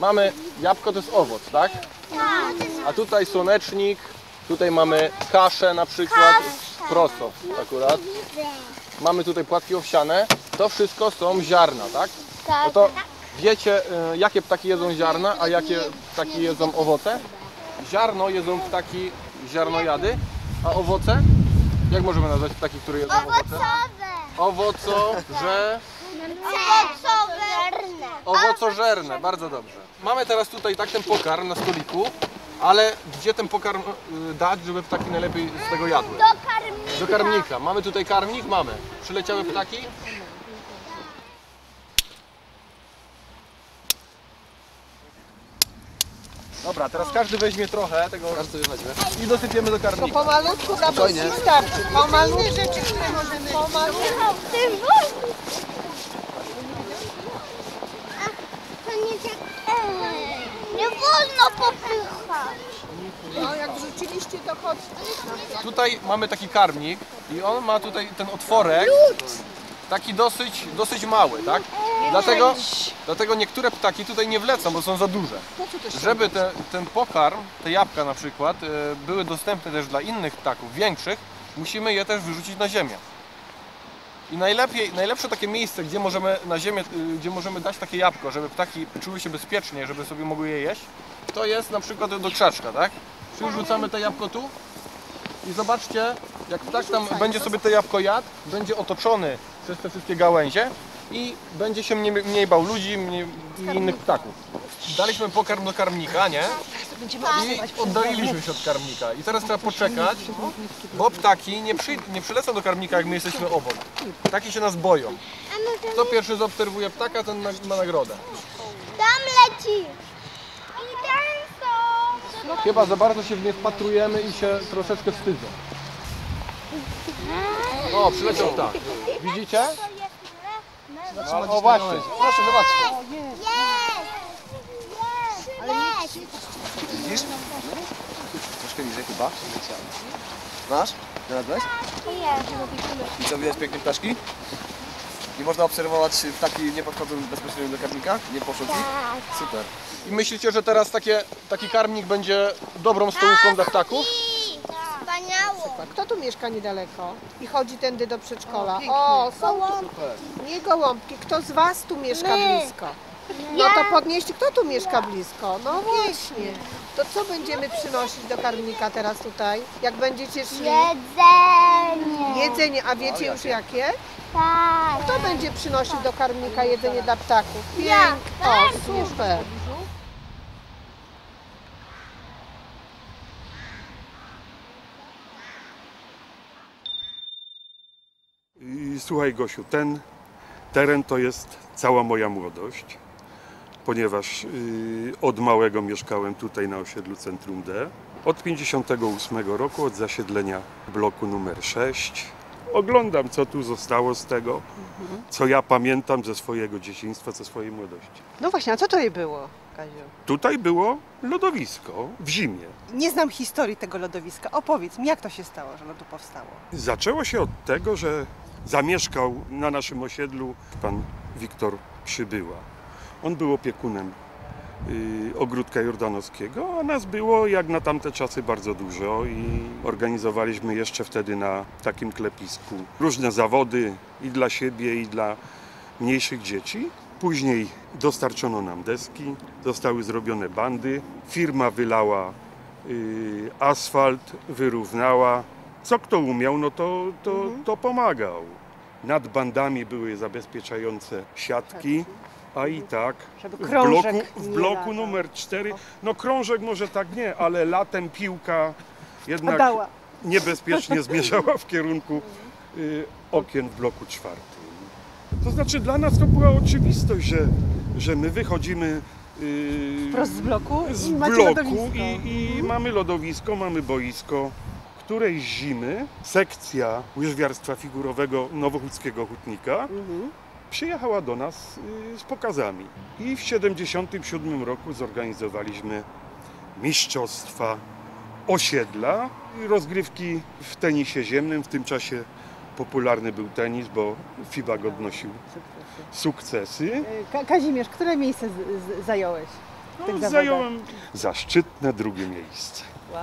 Mamy jabłko to jest owoc, tak? A tutaj słonecznik, tutaj mamy kaszę na przykład, prosto akurat. Mamy tutaj płatki owsiane. To wszystko są ziarna, tak? No to wiecie, y, jakie ptaki jedzą ziarna, a jakie ptaki jedzą owoce? Ziarno jedzą ptaki ziarnojady, a owoce? Jak możemy nazwać ptaki, które jedzą owoce? Owoco, że... Owocożerne, bardzo dobrze. Mamy teraz tutaj tak ten pokarm na stoliku, ale gdzie ten pokarm y, dać, żeby ptaki najlepiej z tego jadły? Do karmnika. Mamy tutaj karmnik? Mamy. Przyleciały ptaki? Dobra, teraz każdy weźmie trochę tego i dosypiemy do karmnika. Pomalutku na Spokojnie. boku starczy. Pomalutku rzeczy, które możemy... Pomalutku. Nie wolno popychać. No, jak wrzuciliście, to chodźcie. Tutaj mamy taki karmnik i on ma tutaj ten otworek taki dosyć, dosyć mały, tak? Dlatego, dlatego niektóre ptaki tutaj nie wlecą, bo są za duże. Żeby te, ten pokarm, te jabłka na przykład, e, były dostępne też dla innych ptaków, większych, musimy je też wyrzucić na ziemię. I najlepiej, najlepsze takie miejsce, gdzie możemy na ziemię, y, gdzie możemy dać takie jabłko, żeby ptaki czuły się bezpiecznie, żeby sobie mogły je jeść, to jest na przykład do krzaczka, tak? Czyli rzucamy te jabłko tu i zobaczcie, jak ptak tam będzie sobie to jabłko jadł, będzie otoczony przez te wszystkie gałęzie i będzie się mniej, mniej bał ludzi mniej, i innych ptaków. Daliśmy pokarm do karmnika, nie? I oddaliliśmy się od karmnika. I teraz trzeba poczekać, bo ptaki nie, przy, nie przylecą do karmnika, jak my jesteśmy obok. Ptaki się nas boją. Kto pierwszy zaobserwuje ptaka, ten na- ma nagrodę. Tam leci. I tam są. Chyba za bardzo się w nie wpatrujemy i się troszeczkę wstydzą. O, przyleciał ptak. Widzicie? O, o właśnie. Proszę, zobaczcie. Widzisz? Troszkę niżej chyba. Masz? Znalazłeś? Jest. I co, widać piękne ptaszki? I można obserwować ptaki nie podchodzą bezpośrednio do karmnika? Nie w nich? Super. I myślicie, że teraz takie, taki karmnik będzie dobrą stołówką dla ptaków? Wspaniało. Kto tu mieszka niedaleko i chodzi tędy do przedszkola? O, są tu. Nie gołąbki. Kto z Was tu mieszka My. blisko? No to podnieście, kto tu mieszka blisko? No właśnie. To co będziemy przynosić do karmnika teraz tutaj? Jak będziecie szli? Jedzenie. Jedzenie, a wiecie już jakie? Tak. Kto będzie przynosił do karmnika jedzenie dla ptaków? Ja. O, super. I Słuchaj Gosiu, ten teren to jest cała moja młodość, ponieważ y, od małego mieszkałem tutaj na osiedlu Centrum D. Od 58 roku, od zasiedlenia bloku numer 6. Oglądam, co tu zostało z tego, co ja pamiętam ze swojego dzieciństwa, ze swojej młodości. No właśnie, a co tutaj było, Kaziu? Tutaj było lodowisko w zimie. Nie znam historii tego lodowiska. Opowiedz mi, jak to się stało, że ono tu powstało? Zaczęło się od tego, że zamieszkał na naszym osiedlu pan Wiktor Przybyła. On był opiekunem y, ogródka jordanowskiego, a nas było jak na tamte czasy bardzo dużo i organizowaliśmy jeszcze wtedy na takim klepisku różne zawody i dla siebie i dla mniejszych dzieci. Później dostarczono nam deski, zostały zrobione bandy, firma wylała y, asfalt, wyrównała. Co kto umiał, no to, to, to pomagał. Nad bandami były zabezpieczające siatki, a i tak w bloku, w bloku numer 4, no krążek może tak nie, ale latem piłka jednak Padała. niebezpiecznie zmierzała w kierunku y, okien w bloku czwartym. To znaczy dla nas to była oczywistość, że, że my wychodzimy y, Wprost z bloku z i bloku lodowisko. i, i mamy lodowisko, mamy boisko. Której zimy sekcja łyżwiarstwa figurowego Nowochódzkiego Hutnika Mhm. Przyjechała do nas y, z pokazami. I w 1977 roku zorganizowaliśmy mistrzostwa osiedla i rozgrywki w tenisie ziemnym. W tym czasie popularny był tenis, bo FIBA go odnosił sukcesy. Ka- Kazimierz, które miejsce z- z- zająłeś? No, zająłem zaszczytne drugie miejsce. Wow.